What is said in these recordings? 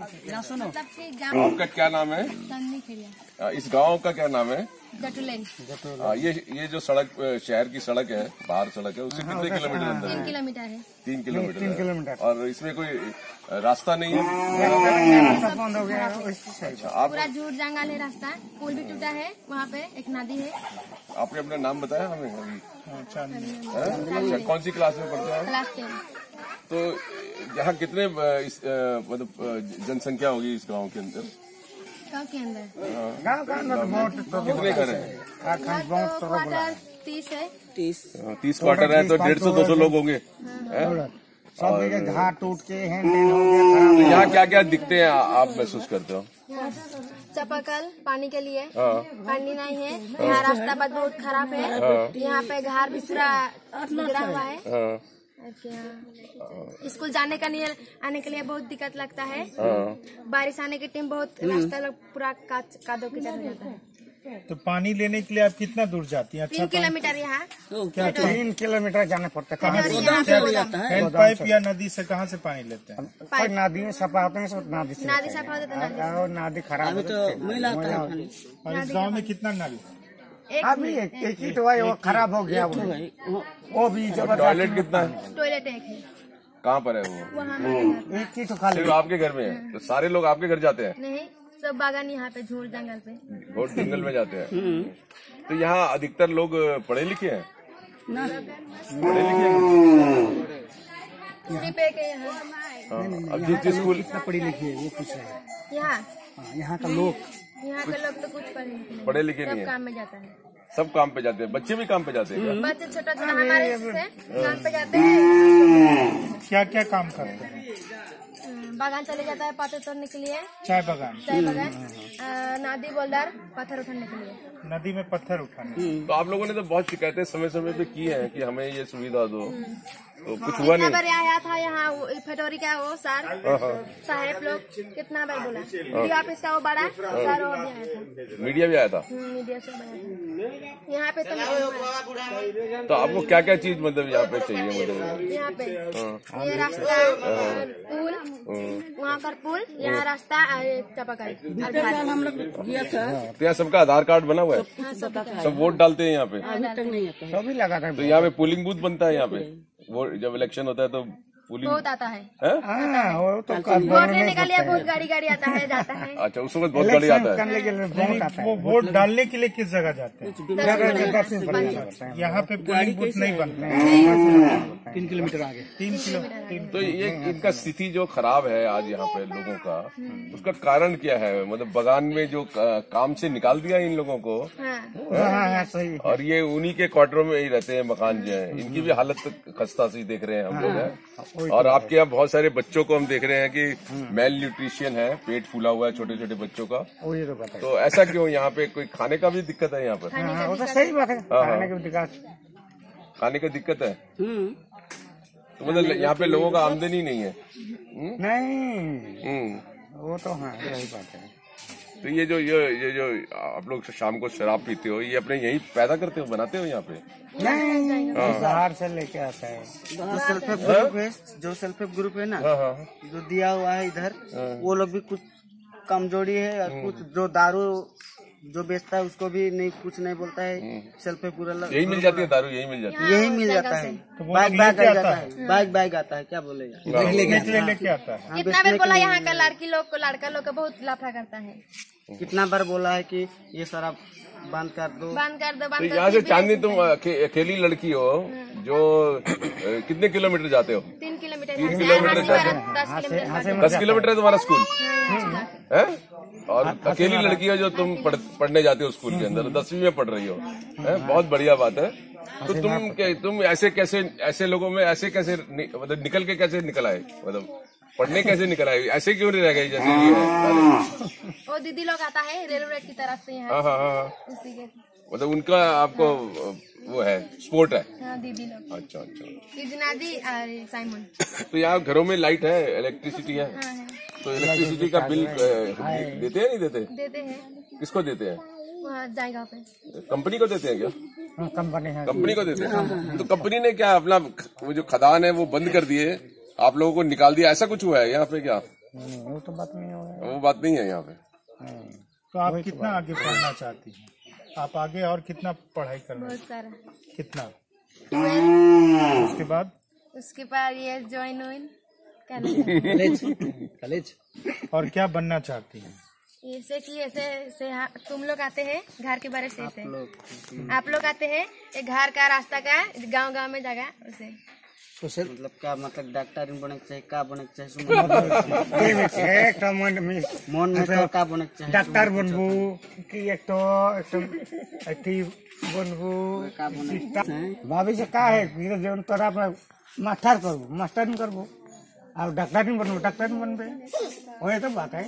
मतलब कि गाँव आपका क्या नाम है? आ, इस गाँव का क्या नाम है? आ, ये ये जो सड़क शहर की सड़क है बाहर सड़क है उससे कितने किलोमीटर अंदर तीन है किलोमीटर है। तीन किलोमीटर तीन किलोमीटर। और इसमें कोई रास्ता नहीं है? बंद हो गया है, अच्छा पूरा झूठ जंगल है रास्ता पुल भी टूटा है वहाँ पे एक नदी है। आपने अपना नाम बताया हमें? अच्छा अच्छा कौन सी क्लास में पढ़ते हैं क्लास टेन। तो यहाँ कितने इस, मतलब जनसंख्या होगी इस गाँव के अंदर? गाँव के अंदर। गाँव का अंदर कितने घर हैं? तो तीस है। अ, तीस क्वार्टर है तो डेढ़ सौ दो सौ लोग होंगे सब जगह घाट टूट के हैं हो तो यहाँ क्या क्या दिखते हैं आप महसूस करते हो? चपाकल पानी के लिए। हाँ। पानी नहीं है यहाँ रास्ता बहुत खराब है। यहाँ पे घर भी पूरा बिगड़ा हुआ है। हाँ स्कूल जाने का नहीं आने के लिए बहुत दिक्कत लगता है। हाँ। बारिश आने के टाइम बहुत रास्ता लोग पूरा कादो कीचड़ हो जाता है। तो पानी लेने के लिए आप कितना दूर जाती हैं? अच्छा तीन किलोमीटर यहाँ। तीन किलोमीटर जाने पड़ता है। हैंड पाइप या नदी से कहाँ से पानी लेते हैं? नदी में सफ़ा होते हैं नदी से नादी सफ़ा होता था नादी नदी खराब हो। तो और इस गाँव में कितना नल एक अभी एक एक ही तो है वो खराब हो गया वो। वो भी ज़बरदस्त टॉयलेट कितना? है टॉयलेट एक है। कहाँ पर है वो? वहाँ एक ही तो खाली। सिर्फ़ आपके घर में है? तो सारे लोग आपके घर जाते हैं? नहीं सब बागान यहाँ पे झूठ जंगल पे। बहुत जंगल में जाते हैं? तो यहाँ अधिकतर लोग पढ़े लिखे हैं? पढ़े लिखे पे के यहाँ। हाँ, अब जिस जिस स्कूल पढ़ी लिखी है वो कुछ है। यहाँ। यहाँ का लोग। यहाँ के लोग तो कुछ पढ़े लिखे पढ़े लिखे नहीं है। काम में जाता है। सब काम पे जाते हैं। बच्चे भी काम पे जाते हैं बच्चे छोटा छोटा हमारे काम पे जाते हैं। क्या क्या काम करते हैं? अ, बागान चले जाता है पाते तोड़ने के लिए। चाय बागान। चाय बागान। अ, नादी बोल्डर पत्थर उठाने के लिए। नदी में पत्थर उठाने। तो आप लोगों ने तो बहुत शिकायतें समय समय पे की है कि हमें ये सुविधा दो। तो कुछ हुआ कितना नहीं बार आया था यहाँ फटोरी का वो सर? हाँ, हाँ। साहेब लोग कितना बार बोला? डी ऑफ़िस का वो बड़ा सर और भी आया था। मीडिया भी आया था? हम्म, मीडिया से यहाँ पे तो तो आपको क्या क्या चीज़ मतलब यहाँ पे चाहिए मतलब यहाँ पे हाँ, ये रास्ता पुल वहाँ का पुल यहाँ रास्ता चापाकल हम लोग किया था। तो यहाँ सबका आधार कार्ड बना हुआ है? हाँ, सब वोट डालते हैं यहाँ पे? अभी तक नहीं आता सभी लगा तो यहाँ पे पोलिंग बूथ बनता है यहाँ पे? वो जब इलेक्शन होता है तो पोलिंग बहुत आता है। है? हाँ वो तो वोट लेने के लिए बहुत गाड़ी गाड़ी आता है जाता है। अच्छा उस वक्त बहुत गाड़ी आता है। करने के लिए बहुत आता वो वोट डालने के लिए किस जगह जाते हैं? है। यहाँ पे पोलिंग बूथ नहीं बनता तीन किलोमीटर आगे। तीन किलो तीन तो ये इनका स्थिति जो खराब है आज यहाँ पे लोगों का उसका कारण क्या है? मतलब बगान में जो काम से निकाल दिया इन लोगों को? हाँ। हाँ हाँ सही। और ये उन्हीं के क्वार्टरों में ही रहते हैं मकान जो है। इनकी भी हालत खस्ता सी देख रहे हैं हम लोग हैं। और आपके यहाँ बहुत सारे बच्चों को हम देख रहे हैं कि मेल न्यूट्रिशन है पेट फूला हुआ है छोटे छोटे बच्चों का। तो तो ऐसा क्यों यहाँ पे कोई खाने का भी दिक्कत है यहाँ पर? खाने का तो दिक्कत सही बात है। खाने की दिक्कत। खाने का दिक्कत है? हम्म। तो मतलब यहाँ पे लोगों का आमदनी नहीं है। नहीं। हम्म। वो तो हाँ यही बात है। तो ये जो ये ये जो आप लोग शाम को शराब पीते हो ये अपने यही पैदा करते हो बनाते हो यहाँ पे? नहीं बाहर से लेके आता है। जो सेल्फ हेल्प ग्रुप है? जो सेल्फ हेल्प ग्रुप है ना हाँ हाँ जो दिया हुआ है इधर वो लोग भी कुछ कमज़ोरी है और कुछ जो दारू जो बेचता है उसको भी नहीं कुछ नहीं बोलता है सेल्फ हेल्प पूरा यही मिल जाती है दारू यही मिल जाती है। यही मिल जाता है। बाइक बाइक आ जाता है। है। बाइक बाइक आता है क्या बोलेगा? लेके आता है। कितना बार बोला यहाँ का लड़की लोग को? लड़का लोग को बहुत लाफा करता है। कितना बार बोला है कि ये शराब बंद कर दो। बंद कर दो तो बंद यहाँ से चांदनी तुम अके, अकेली लड़की हो जो कितने किलोमीटर जाते हो? तीन किलोमीटर तीन किलोमीटर दस किलोमीटर दस किलोमीटर है तुम्हारा स्कूल? है? और अकेली लड़की हो जो तुम पढ़, पढ़ने जाते हो स्कूल के अंदर दसवीं में पढ़ रही हो। है बहुत बढ़िया बात है। तो तुम के- तुम ऐसे कैसे ऐसे लोगों में ऐसे कैसे नि, मतलब निकल के कैसे निकल आए? मतलब पढ़ने कैसे निकल आए? ऐसे क्यों नहीं रह गए जैसे ये वो दीदी लोग आता है रेलवे की तरफ़ से हाँ हाँ हाँ। उसी के मतलब उनका आपको वो है स्पोर्ट है? हाँ दीदी लोग। अच्छा अच्छा। साइमन। तो यहाँ घरों में लाइट है इलेक्ट्रिसिटी हाँ है। तो इलेक्ट्रिसिटी का बिल देते हैं नहीं देते? देते हैं। किसको देते हैं? जाएगा पे कंपनी को देते हैं क्या? हाँ, कंपनी है। कंपनी को देते हैं। तो कंपनी ने क्या अपना वो जो खदान है वो बंद कर दिए? आप लोगों को निकाल दिया? ऐसा कुछ हुआ है यहाँ पे क्या? वो तो बात नहीं होगा वो बात नहीं है यहाँ पे। तो आप कितना आगे पढ़ना चाहती हैं? आप आगे और कितना पढ़ाई करना बहुत सारा। कितना? उसके बाद? उसके बाद ये ज्वाइन हुइन कॉलेज। कॉलेज। और क्या बनना चाहती हैं? ऐसे कि ऐसे से तुम लोग आते हैं घर के बारे से ऐसे आप लोग आते हैं एक घर का रास्ता का गाँव गाँव में जगह उसे। तो सर मतलब का मतलब डॉक्टर बने चाहिए का बने चाहिए? एक तो मन में मन में तो का बने चाहिए? डॉक्टर बनबू कि एक तो एकदम अति तो बनबू का बने भाभी से का है जीवन तोरा पर मास्टर करबू मास्टर करबू। अब डॉक्टर नहीं बनो डॉक्टर नहीं बन पे वही तो बात है।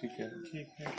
ठीक है। ठीक है।